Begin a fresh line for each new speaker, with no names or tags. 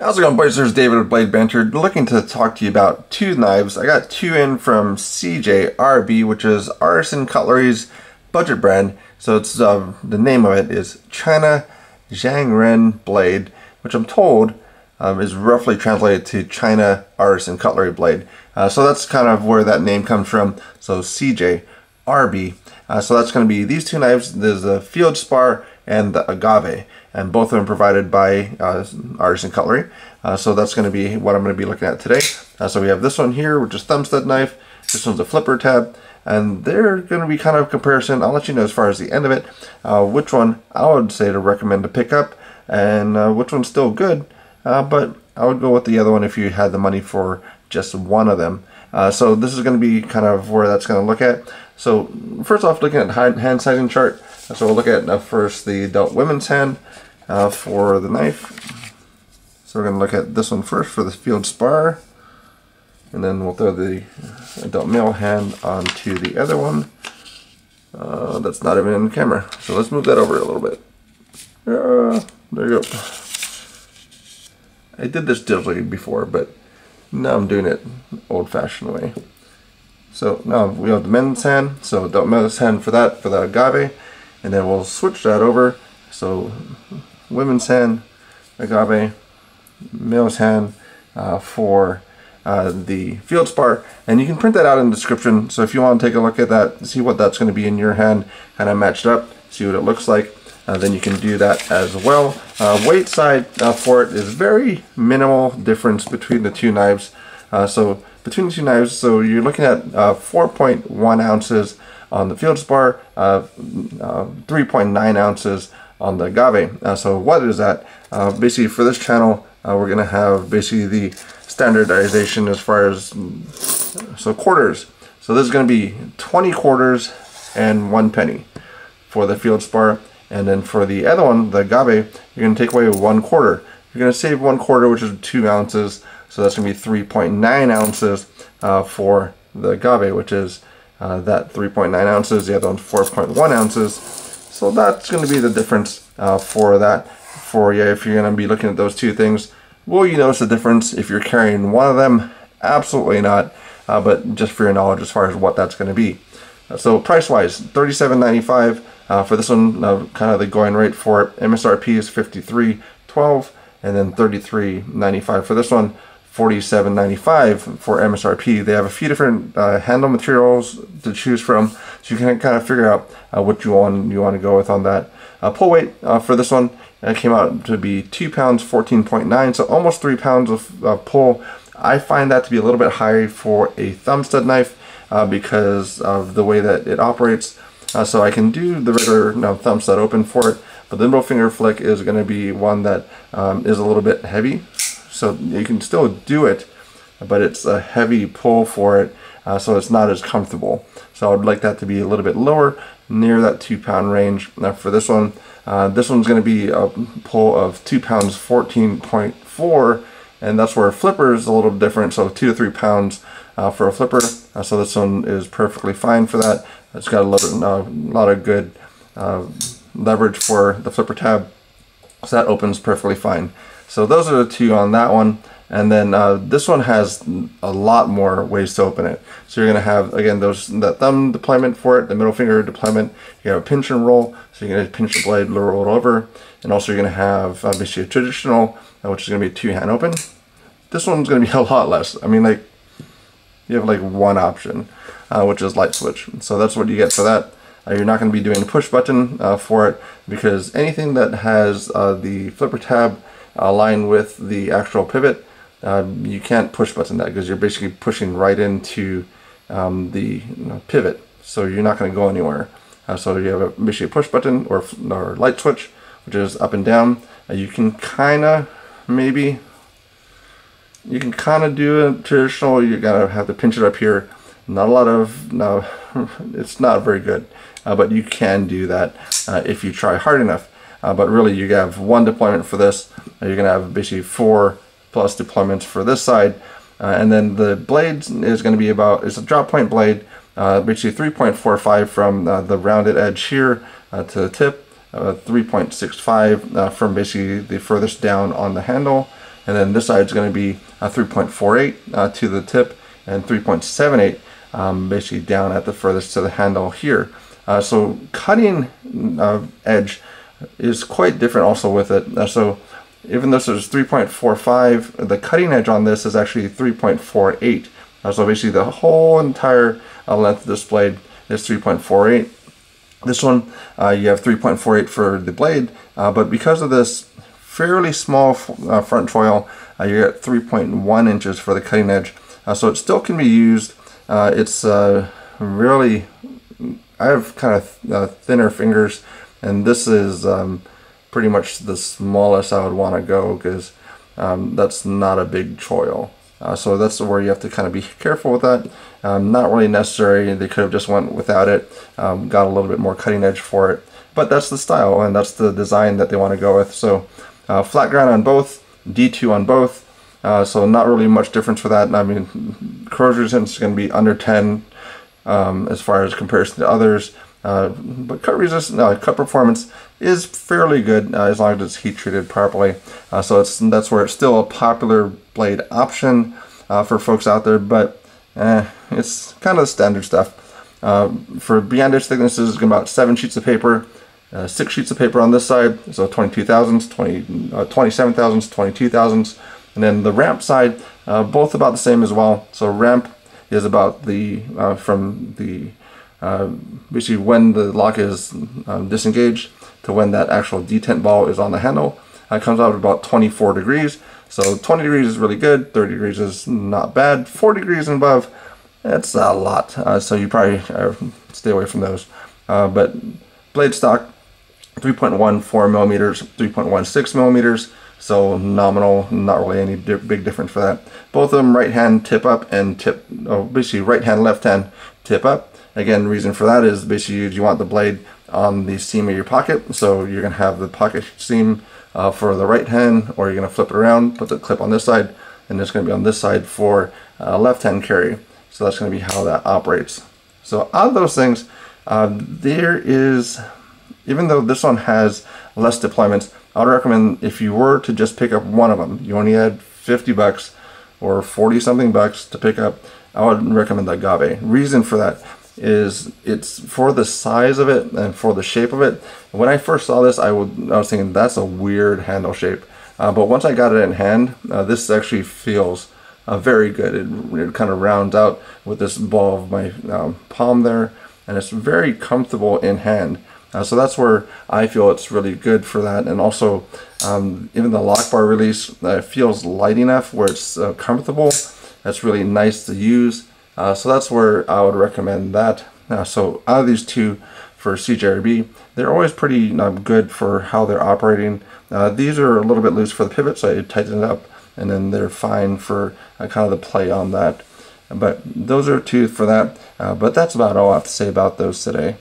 How's it going boys? There's David with Blade Banter looking to talk to you about two knives. I got two in from CJRB which is Artisan Cutlery's budget brand. So it's uh, the name of it is China Zhangren Blade which I'm told um, is roughly translated to China Artisan Cutlery Blade. Uh, so that's kind of where that name comes from. So CJRB. Uh, so that's going to be these two knives. There's the Feldspar and the Agave and both of them provided by uh, Artisan Cutlery. Uh, so that's going to be what I'm going to be looking at today. Uh, so we have this one here, which is thumb stud knife. This one's a flipper tab, and they're going to be kind of comparison. I'll let you know as far as the end of it, uh, which one I would say to recommend to pick up, and uh, which one's still good. Uh, but I would go with the other one if you had the money for just one of them. so this is going to be kind of where that's going to look at. So first off, looking at hand sizing chart. So we'll look at first the adult women's hand uh, for the knife. So we're going to look at this one first for the Feldspar. And then we'll throw the adult male hand onto the other one. Uh, that's not even in the camera. So let's move that over a little bit. Uh, there you go. I did this digitally before, but now I'm doing it old-fashioned way. So now we have the men's hand, so adult male's hand for that, for the agave, and then we'll switch that over. So women's hand, agave, male's hand uh, for uh, the Feldspar. And you can print that out in the description. So if you want to take a look at that, see what that's going to be in your hand, kind of matched up, see what it looks like. Uh, then you can do that as well. Uh, weight side uh, for it is very minimal difference between the two knives. Uh, so between the two knives, so you're looking at 4.1 ounces on the Feldspar, 3.9 ounces on the agave. Uh, so what is that? Uh, basically for this channel, uh, we're going to have basically the standardization as far as, so quarters. So this is going to be 20 quarters and one penny for the Feldspar. And then for the other one, the agave, you're going to take away one quarter. You're going to save one quarter, which is two ounces. So that's going to be 3.9 ounces uh, for the agave, which is uh, that 3.9 ounces. The other one's 4.1 ounces. So that's going to be the difference uh, for that for you if you're going to be looking at those two things. Will you notice a difference if you're carrying one of them? Absolutely not, uh, but just for your knowledge as far as what that's going to be. So price-wise, $37.95 uh, for this one, uh, kind of the going rate for it. MSRP is $53.12 and then $33.95 for this one. $47.95 for MSRP. They have a few different uh, handle materials to choose from, so you can kind of figure out uh, what you want you want to go with on that. Uh, pull weight uh, for this one uh, came out to be 2 pounds 14.9, so almost 3 pounds of pull. I find that to be a little bit high for a thumb stud knife uh, because of the way that it operates. so I can do the regular know, thumb stud open for it, but the middle finger flick is going to be one that um, is a little bit heavy so you can still do it but it's a heavy pull for it uh, so it's not as comfortable. So I would like that to be a little bit lower near that two pound range. Now for this one uh, this one's going to be a pull of two pounds 14.4 and that's where a flipper is a little different. So two to three pounds uh, for a flipper uh, so this one is perfectly fine for that. It's got a lot of, uh, lot of good uh, leverage for the flipper tab so that opens perfectly fine so those are the two on that one. And then uh, this one has a lot more ways to open it. So you're going to have, again, those that thumb deployment for it, the middle finger deployment. You have a pinch and roll, so you're to pinch the blade, roll it over. And also you're going to have basically a traditional, uh, which is going to be two-hand open. This one's going to be a lot less. I mean, like, you have like one option, uh, which is light switch. So that's what you get for that. Uh, you're not going to be doing a push button uh, for it because anything that has uh, the flipper tab aligned with the actual pivot, uh, you can't push button that because you're basically pushing right into um, the you know, pivot. So you're not going to go anywhere. Uh, so you have a basically a push button or, or light switch, which is up and down. Uh, you can kind of maybe you can kind of do a traditional. You gotta have to pinch it up here. Not a lot of no, it's not very good, uh, but you can do that uh, if you try hard enough. Uh, but really you have one deployment for this. Uh, you're going to have basically four plus deployments for this side. Uh, and then the blade is going to be about, it's a drop point blade, uh, basically 3.45 from the rounded edge here to the tip, 3.65 from basically the furthest down on the handle. and then this side is going to be a 3.48 uh, to the tip and 3.78 um, basically down at the furthest to the handle here. Uh, so cutting uh, edge is quite different also with it. Uh, so even though this is 3.45, the cutting edge on this is actually 3.48. Uh, so basically the whole entire uh, length blade is 3.48. This one, uh, you have 3.48 for the blade, but because of this fairly small front uh, you get 3.1 inches for the cutting edge. so it still can be used. It's really, I have kind of thinner fingers, and this is um, pretty much the smallest I would want to go because um, that's not a big choil. Uh, so that's where you have to kind of be careful with that. Um, not really necessary. They could have just went without it, um, got a little bit more cutting edge for it. But that's the style and that's the design that they want to go with. So uh, flat ground on both, D2 on both. Uh, so not really much difference for that. I mean, corrosion resistance is going to be under 10 um, as far as comparison to others. Uh, but cut resistance, uh, cut performance is fairly good uh, as long as it's heat treated properly. Uh, so it's that's where it's still a popular blade option uh, for folks out there, but eh, it's kind of standard stuff. Uh, for beyond edge thicknesses, about seven sheets of paper, six sheets of paper on this side, so 22 thousandths, 20, 27 thousandths, 22 thousandths, and then the ramp side, both about the same as well. So ramp is about the from the uh, basically when the lock is um, disengaged to when that actual detent ball is on the handle. It comes out at about 24 degrees. So 20 degrees is really good, 30 degrees is not bad, 4 degrees and above, that's a lot. Uh, so you probably uh, stay away from those. Uh, but blade stock, 3.14 millimeters, 3.16 millimeters. So nominal, not really any di big difference for that. Both of them right hand tip up and tip, oh, basically right hand, left hand tip up. Again, reason for that is basically you want the blade on the seam of your pocket. So you're going to have the pocket seam uh, for the right hand, or you're going to flip it around, put the clip on this side, and it's going to be on this side for uh, left hand carry. So that's going to be how that operates. So out of those things, uh, there is, even though this one has less deployments, I would recommend if you were to just pick up one of them, you only had 50 bucks or 40 something bucks to pick up, I would recommend the Agave. Reason for that is it's for the size of it and for the shape of it. When I first saw this, I, would, I was thinking that's a weird handle shape. Uh, but once I got it in hand, uh, this actually feels uh, very good. It, it kind of rounds out with this ball of my um, palm there, and it's very comfortable in hand. Uh, so that's where I feel it's really good for that. And also, um, even the lock bar release uh, feels light enough where it's uh, comfortable. That's really nice to use. Uh, so that's where I would recommend that. So out of these two for CJRB, they're always pretty um, good for how they're operating. Uh, these are a little bit loose for the pivot, so I tighten it up, and then they're fine for uh, kind of the play on that. But those are two for that. But that's about all I have to say about those today.